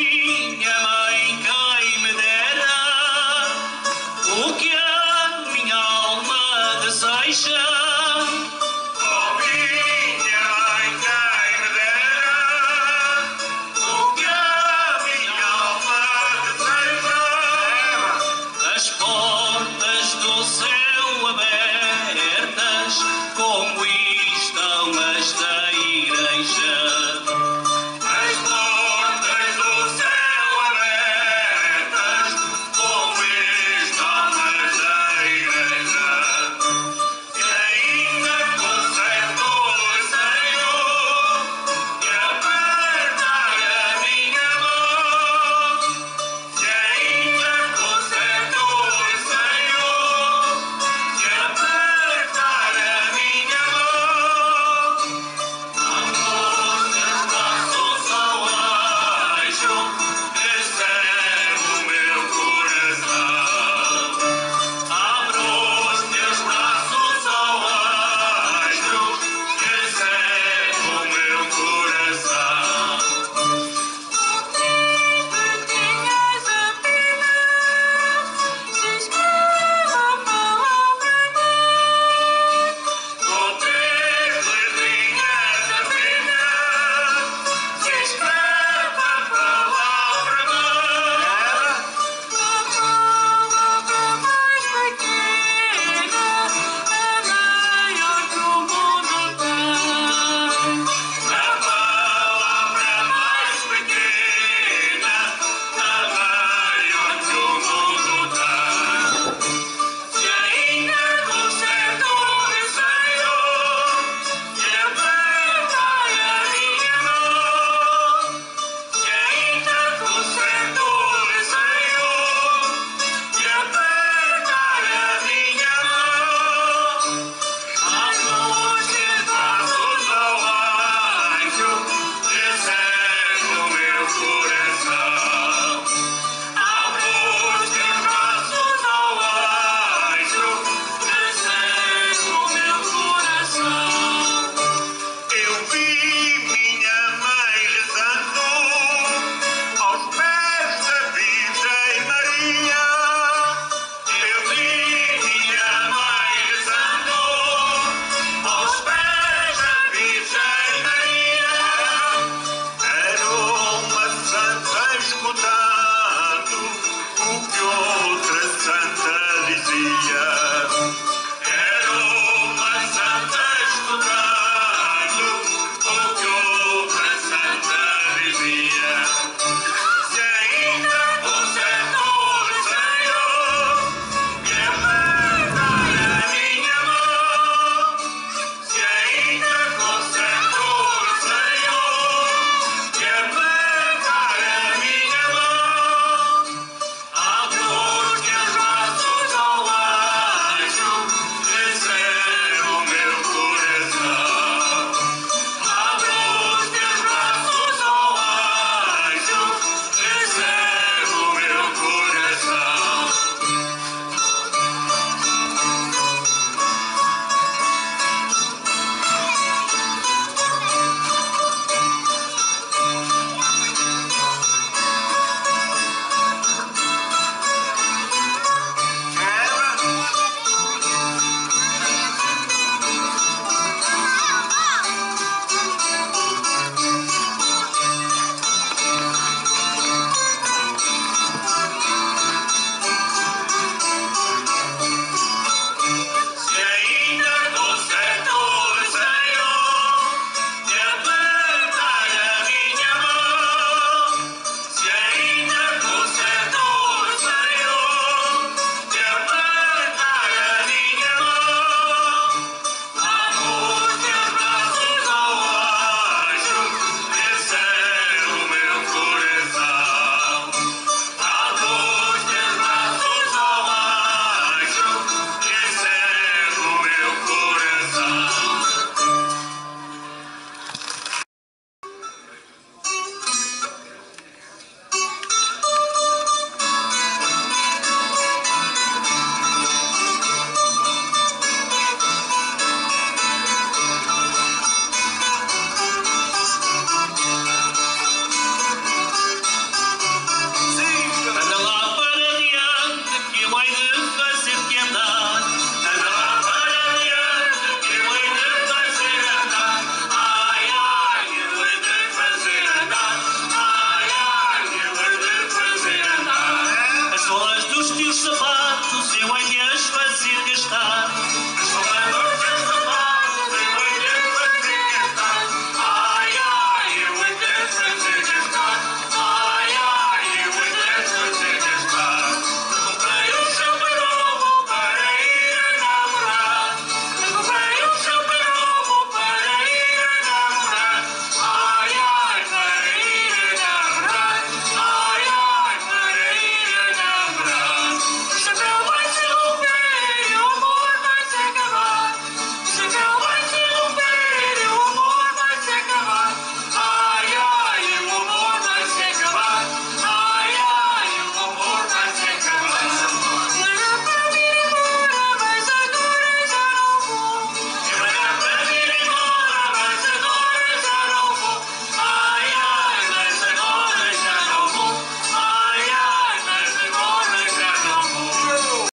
Maria.